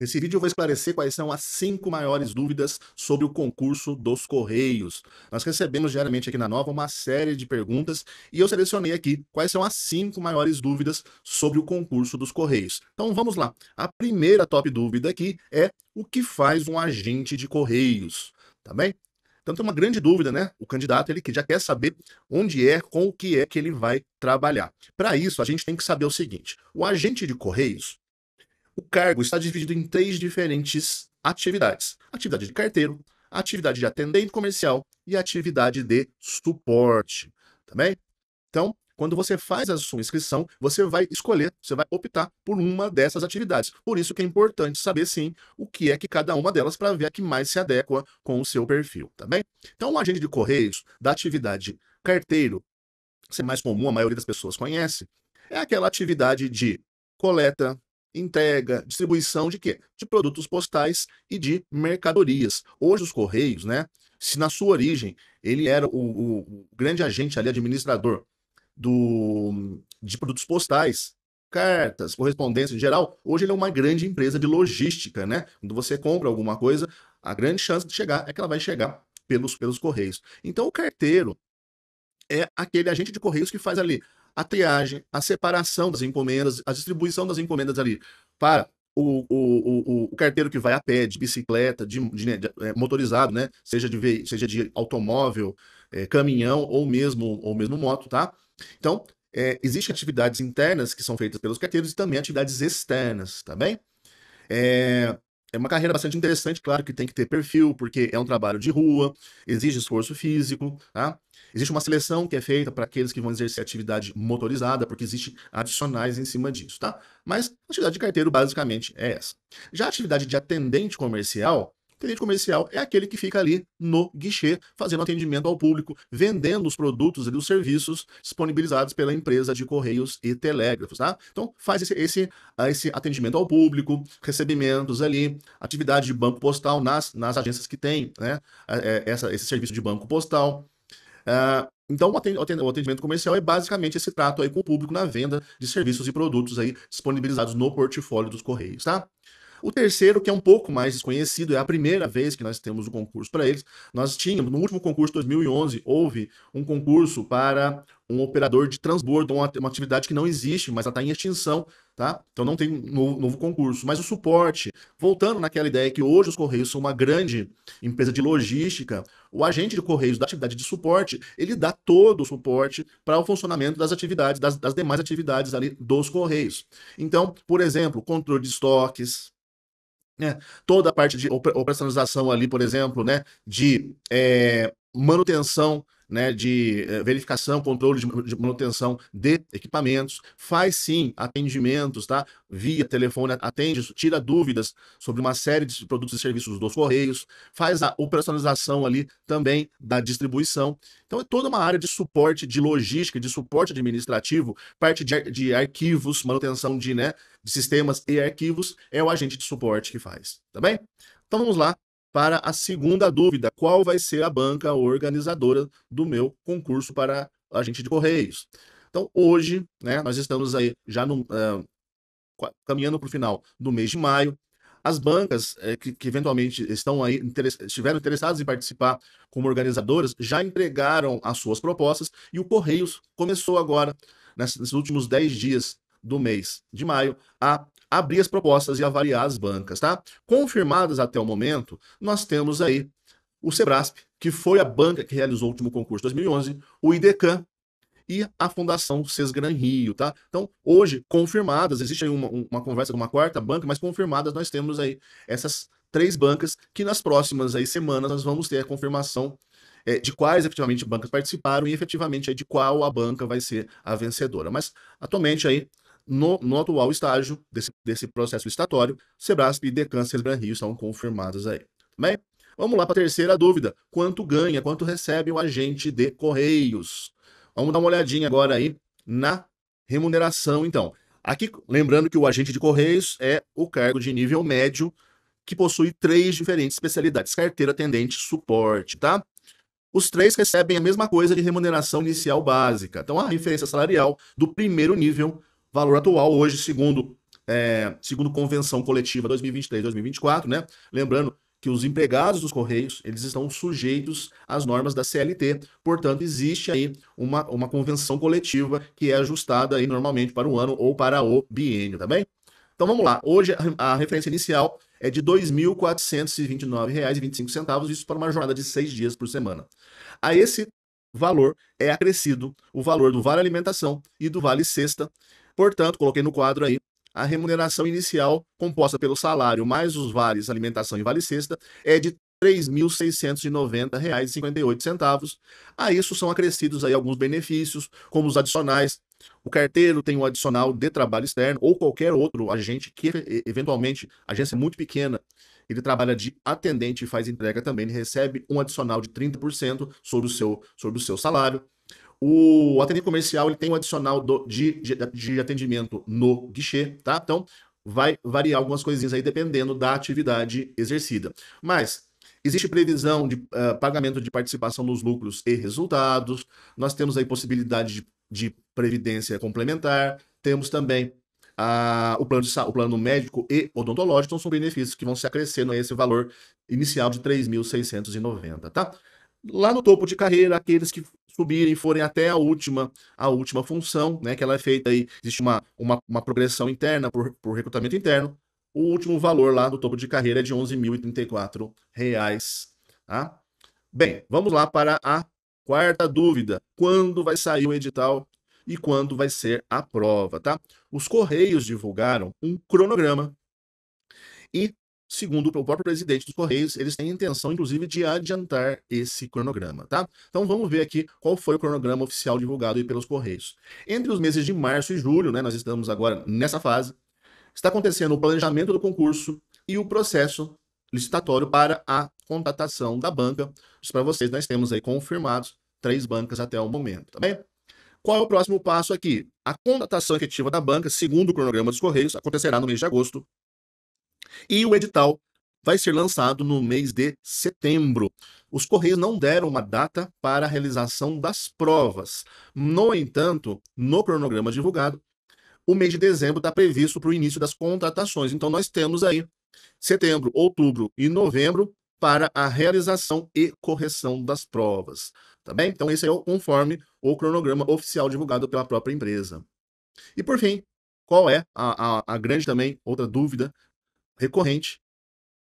Nesse vídeo eu vou esclarecer quais são as cinco maiores dúvidas sobre o concurso dos Correios. Nós recebemos diariamente aqui na Nova uma série de perguntas e eu selecionei aqui quais são as cinco maiores dúvidas sobre o concurso dos Correios. Então vamos lá. A primeira top dúvida aqui é o que faz um agente de Correios, tá bem? Então tem uma grande dúvida, né? O candidato ele que já quer saber onde é, com o que é que ele vai trabalhar. Para isso, a gente tem que saber o seguinte: o agente de Correios, o cargo está dividido em três diferentes atividades: atividade de carteiro, atividade de atendente comercial e atividade de suporte. Tá então, quando você faz a sua inscrição, você vai escolher, você vai optar por uma dessas atividades. Por isso que é importante saber sim o que é que cada uma delas para ver a que mais se adequa com o seu perfil, tá bem? Então, o agente de correios da atividade carteiro, que é mais comum, a maioria das pessoas conhece, é aquela atividade de coleta, entrega, distribuição de quê? De produtos postais e de mercadorias. Hoje os Correios, né? Se na sua origem ele era o, o, o grande agente ali, administrador do, de produtos postais, cartas, correspondência em geral, hoje ele é uma grande empresa de logística, né? Quando você compra alguma coisa, a grande chance de chegar é que ela vai chegar pelos, pelos correios. Então o carteiro é aquele agente de correios que faz ali a triagem, a separação das encomendas, a distribuição das encomendas ali para o, o, o, o carteiro que vai a pé, de bicicleta, de, de, de, de é, motorizado, né? Seja de, seja de automóvel, é, caminhão ou mesmo, ou mesmo moto, tá? Então, é, existem atividades internas que são feitas pelos carteiros e também atividades externas, tá bem? É, é uma carreira bastante interessante, claro que tem que ter perfil, porque é um trabalho de rua, exige esforço físico, tá? Existe uma seleção que é feita para aqueles que vão exercer atividade motorizada, porque existe adicionais em cima disso, tá? Mas a atividade de carteiro basicamente é essa. Já a atividade de atendente comercial Atendente comercial é aquele que fica ali no guichê, fazendo atendimento ao público, vendendo os produtos e os serviços disponibilizados pela empresa de correios e telégrafos, tá? Então, faz esse, esse, ah, esse atendimento ao público, recebimentos ali, atividade de banco postal nas, nas agências que tem, né? É, essa, esse serviço de banco postal. Uh, então, o atendimento comercial é basicamente esse trato aí com o público na venda de serviços e produtos aí disponibilizados no portfólio dos Correios, tá? O terceiro, que é um pouco mais desconhecido, é a primeira vez que nós temos o um concurso para eles. Nós tínhamos, no último concurso de 2011, houve um concurso para um operador de transbordo, uma, uma atividade que não existe, mas ela está em extinção, tá? Então não tem novo, novo, concurso. Mas o suporte, voltando naquela ideia que hoje os Correios são uma grande empresa de logística, o agente de Correios da atividade de suporte, ele dá todo o suporte para o funcionamento das atividades, das, das demais atividades ali dos Correios. Então, por exemplo, controle de estoques, né? Toda a parte de operacionalização ali, por exemplo, né? de é, manutenção né, de eh, verificação, controle de, manutenção de equipamentos, faz sim atendimentos, tá? Via telefone, atende, tira dúvidas sobre uma série de produtos e serviços dos Correios, faz a operacionalização ali também da distribuição. Então é toda uma área de suporte de logística, de suporte administrativo, parte de, de arquivos, manutenção de, né, de sistemas e arquivos, é o agente de suporte que faz, tá bem? Então vamos lá para a segunda dúvida: qual vai ser a banca organizadora do meu concurso para agente de Correios? Então, hoje, né, nós estamos aí já no, uh, caminhando para o final do mês de maio. As bancas é, que, que, eventualmente estão aí interess estiveram interessadas em participar como organizadoras já entregaram as suas propostas e o Correios começou agora, nesses últimos 10 dias do mês de maio, a abrir as propostas e avaliar as bancas, tá? Confirmadas até o momento, nós temos aí o Sebrasp, que foi a banca que realizou o último concurso de 2011, o IDECAN e a Fundação Sesgran Rio, tá? Então, hoje, confirmadas, existe aí uma, uma conversa com uma quarta banca, mas confirmadas nós temos aí essas três bancas que nas próximas aí semanas nós vamos ter a confirmação é, de quais efetivamente bancas participaram e efetivamente aí de qual a banca vai ser a vencedora. Mas atualmente aí no, no atual estágio desse, desse processo licitatório, Sebrasp e Decan Celebran Rio são confirmados aí. Bem, vamos lá para a terceira dúvida. Quanto ganha, quanto recebe o agente de Correios? Vamos dar uma olhadinha agora aí na remuneração, então. Aqui, lembrando que o agente de Correios é o cargo de nível médio que possui três diferentes especialidades: carteira, atendente, suporte, tá? Os três recebem a mesma coisa de remuneração inicial básica. Então, a referência salarial do primeiro nível valor atual hoje, segundo é, segundo convenção coletiva 2023-2024, né? Lembrando que os empregados dos Correios, eles estão sujeitos às normas da CLT, portanto, existe aí uma, uma convenção coletiva que é ajustada aí normalmente para o ano ou para o biênio, tá bem? Então vamos lá, hoje a, referência inicial é de R$ 2.429,25, isso para uma jornada de seis dias por semana. A esse valor é acrescido o valor do Vale Alimentação e do Vale Sexta, portanto, coloquei no quadro aí a remuneração inicial, composta pelo salário mais os vales alimentação e vale cesta, é de R$ 3.690,58. A isso são acrescidos aí alguns benefícios, como os adicionais. O carteiro tem um adicional de trabalho externo ou qualquer outro agente que, eventualmente, agência muito pequena, ele trabalha de atendente e faz entrega também, ele recebe um adicional de 30% sobre o seu, sobre o seu salário. O atendente comercial ele tem um adicional do, de, de, de, atendimento no guichê, tá? Então, vai variar algumas coisinhas aí dependendo da atividade exercida. Mas existe previsão de uh, pagamento de participação nos lucros e resultados. Nós temos aí possibilidade de, de previdência complementar. Temos também uh, o, plano de, o plano médico e odontológico. Então, são benefícios que vão se acrescendo a esse valor inicial de 3.690, tá? Lá no topo de carreira, aqueles que subirem, forem até a última, a última função, né? Que ela é feita aí, existe uma, uma, uma progressão interna por, por recrutamento interno. O último valor lá do topo de carreira é de R$ 11.034. Tá? Bem, vamos lá para a quarta dúvida. Quando vai sair o edital e quando vai ser a prova, tá? Os Correios divulgaram um cronograma e segundo o próprio presidente dos Correios, eles têm intenção, inclusive, de adiantar esse cronograma, tá? Então vamos ver aqui qual foi o cronograma oficial divulgado pelos Correios. Entre os meses de março e julho, né, nós estamos agora nessa fase, está acontecendo o planejamento do concurso e o processo licitatório para a contratação da banca. Isso para vocês, nós temos aí confirmados três bancas até o momento, tá bem? Qual é o próximo passo aqui? A contratação efetiva da banca, segundo o cronograma dos Correios, acontecerá no mês de agosto e o edital vai ser lançado no mês de setembro. Os Correios não deram uma data para a realização das provas. No entanto, no cronograma divulgado, o mês de dezembro está previsto para o início das contratações. Então, nós temos aí setembro, outubro e novembro para a realização e correção das provas. Tá bem? Então, esse é o conforme o cronograma oficial divulgado pela própria empresa. E por fim, qual é a, a, a grande também outra dúvida recorrente,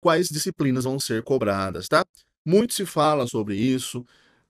quais disciplinas vão ser cobradas, tá? Muito se fala sobre isso,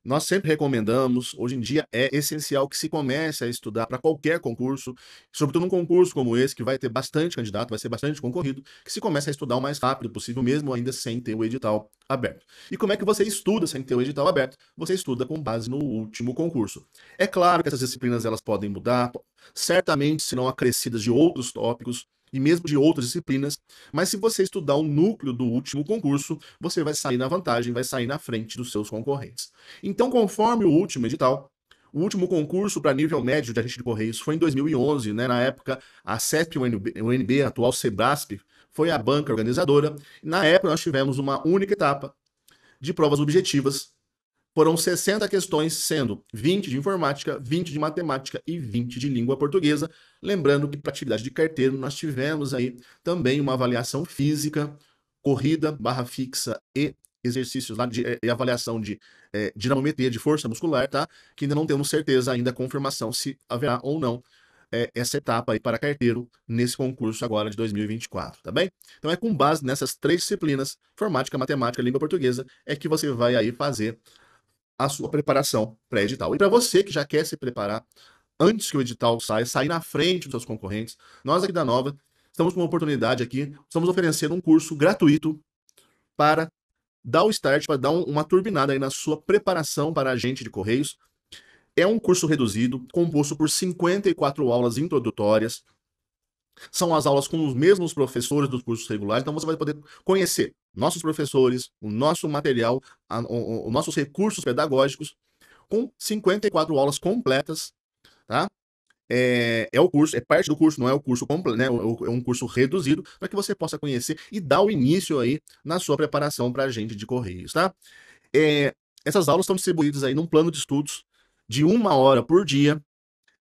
nós sempre recomendamos, hoje em dia é essencial que se comece a estudar para qualquer concurso, sobretudo num concurso como esse, que vai ter bastante candidato, vai ser bastante concorrido, que se comece a estudar o mais rápido possível, mesmo ainda sem ter o edital aberto. E como é que você estuda sem ter o edital aberto? Você estuda com base no último concurso. É claro que essas disciplinas elas podem mudar, certamente serão acrescidas de outros tópicos, e mesmo de outras disciplinas, mas se você estudar o núcleo do último concurso, você vai sair na vantagem, vai sair na frente dos seus concorrentes. Então, conforme o último edital, o último concurso para nível médio de agente de Correios foi em 2011, né? Na época, a CEP UNB, UNB, a atual Sebrasp, foi a banca organizadora. Na época, nós tivemos uma única etapa de provas objetivas foram 60 questões, sendo 20 de informática, 20 de matemática e 20 de língua portuguesa. Lembrando que para atividade de carteiro nós tivemos aí também uma avaliação física, corrida, barra fixa e exercícios lá de e avaliação de é, dinamometria de força muscular, tá? Que ainda não temos certeza ainda confirmação se haverá ou não é, essa etapa aí para carteiro nesse concurso agora de 2024, tá bem? Então é com base nessas três disciplinas, informática, matemática, língua portuguesa, é que você vai aí fazer a sua preparação pré-edital. E para você que já quer se preparar antes que o edital saia, sair na frente dos seus concorrentes, nós aqui da Nova estamos com uma oportunidade aqui, estamos oferecendo um curso gratuito para dar o start, para dar um, uma turbinada aí na sua preparação para agente de Correios. É um curso reduzido, composto por 54 aulas introdutórias, são as aulas com os mesmos professores dos cursos regulares, então você vai poder conhecer nossos professores, o nosso material, o, os nossos recursos pedagógicos, com 54 aulas completas, tá? É, é, o curso, é parte do curso, não é o curso completo, né? É, é um curso reduzido para que você possa conhecer e dar o início aí na sua preparação para agente de correios, tá? É, essas aulas estão distribuídas aí num plano de estudos de uma hora por dia,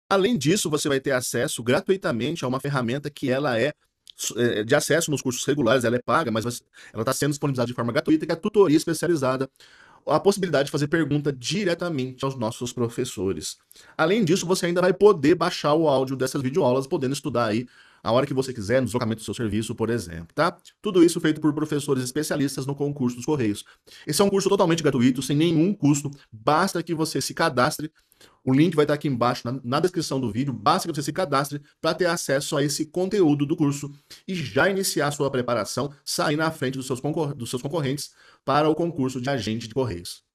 Além disso, você vai ter acesso gratuitamente a uma ferramenta que ela é é, de acesso nos cursos regulares, ela é paga, mas ela está sendo disponibilizada de forma gratuita, que é a tutoria especializada a possibilidade de fazer pergunta diretamente aos nossos professores. Além disso, você ainda vai poder baixar o áudio dessas videoaulas, podendo estudar aí a hora que você quiser, no deslocamento do seu serviço, por exemplo, tá? Tudo isso feito por professores especialistas no concurso dos Correios. Esse é um curso totalmente gratuito, sem nenhum custo, basta que você se cadastre. O link vai estar aqui embaixo na, na descrição do vídeo, basta que você se cadastre para ter acesso a esse conteúdo do curso e já iniciar a sua preparação, sair na frente dos seus, concor dos seus concorrentes para o concurso de agente de Correios.